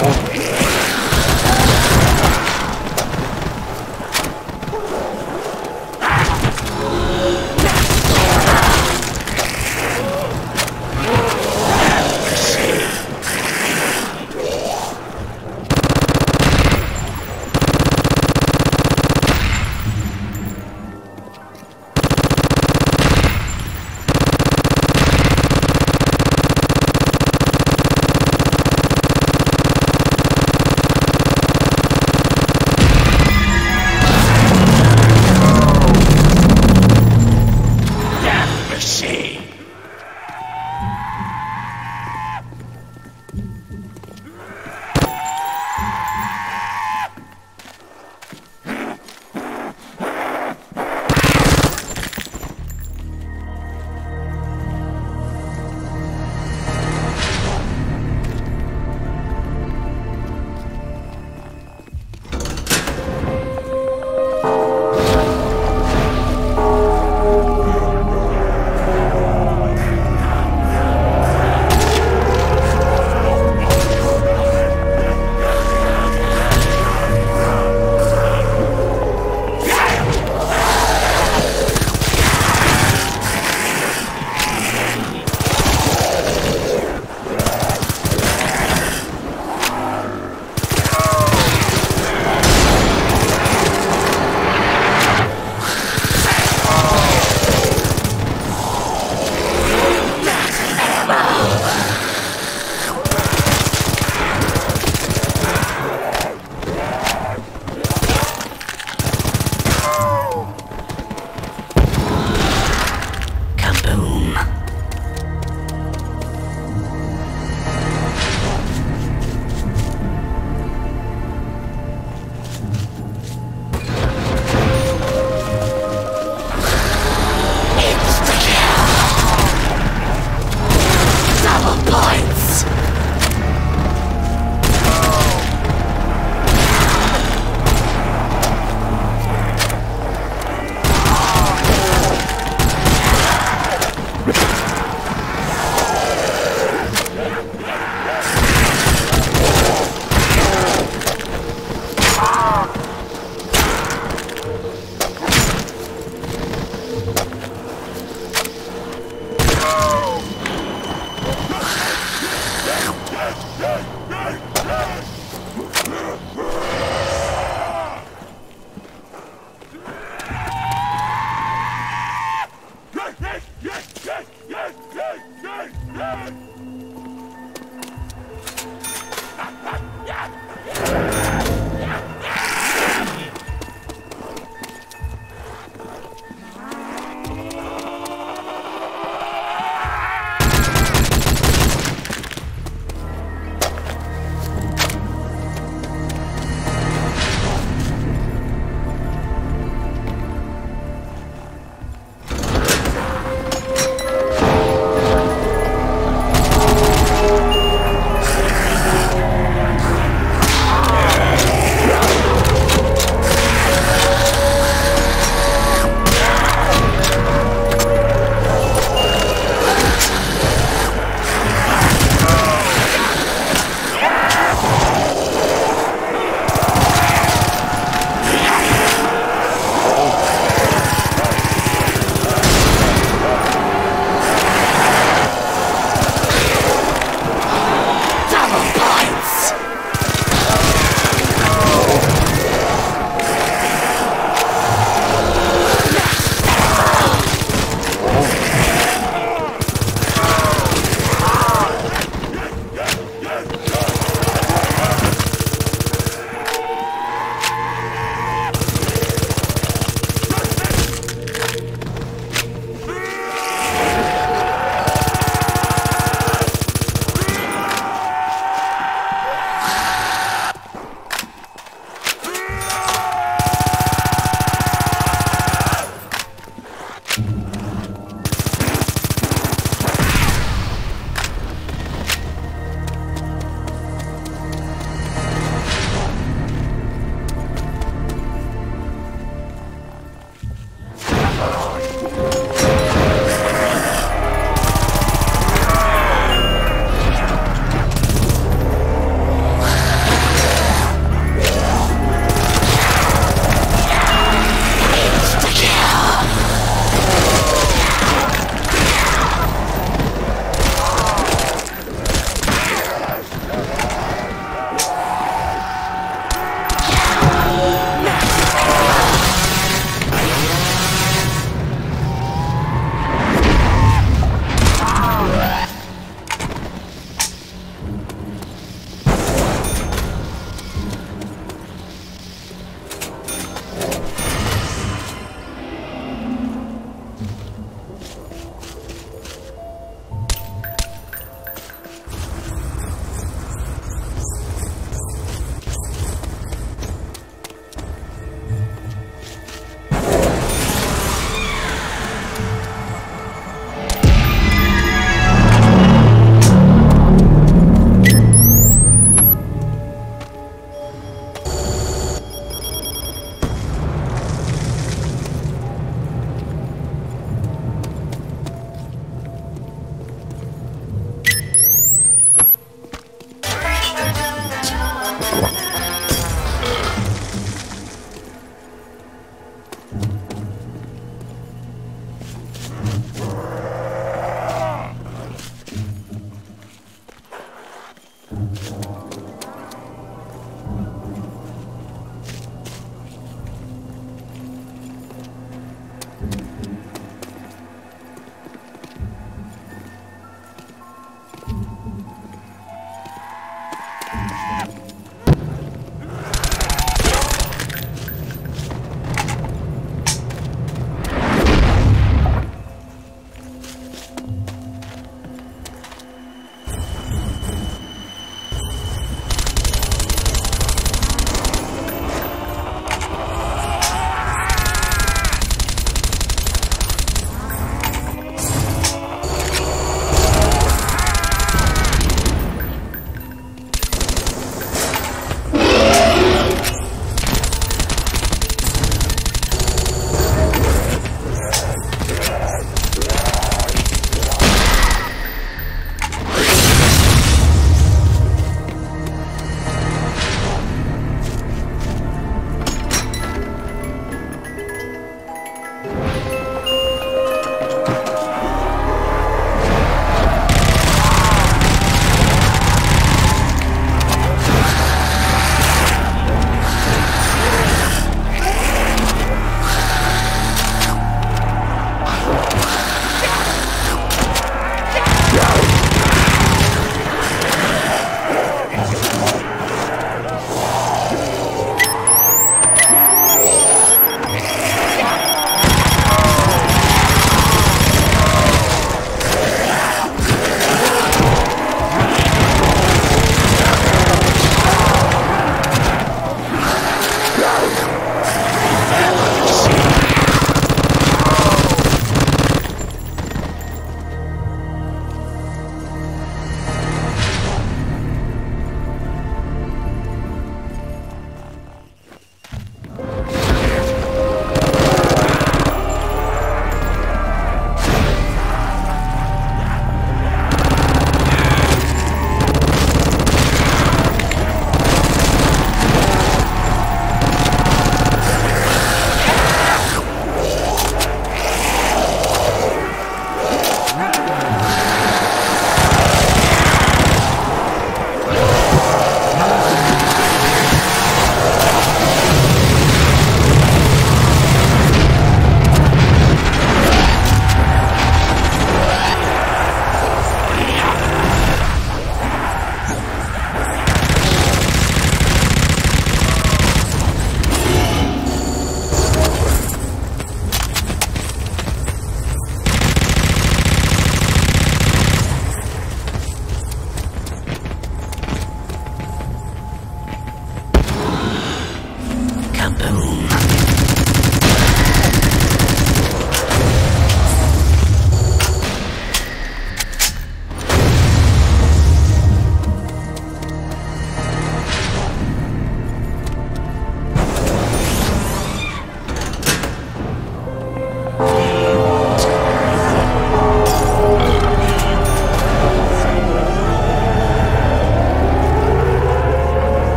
Oh.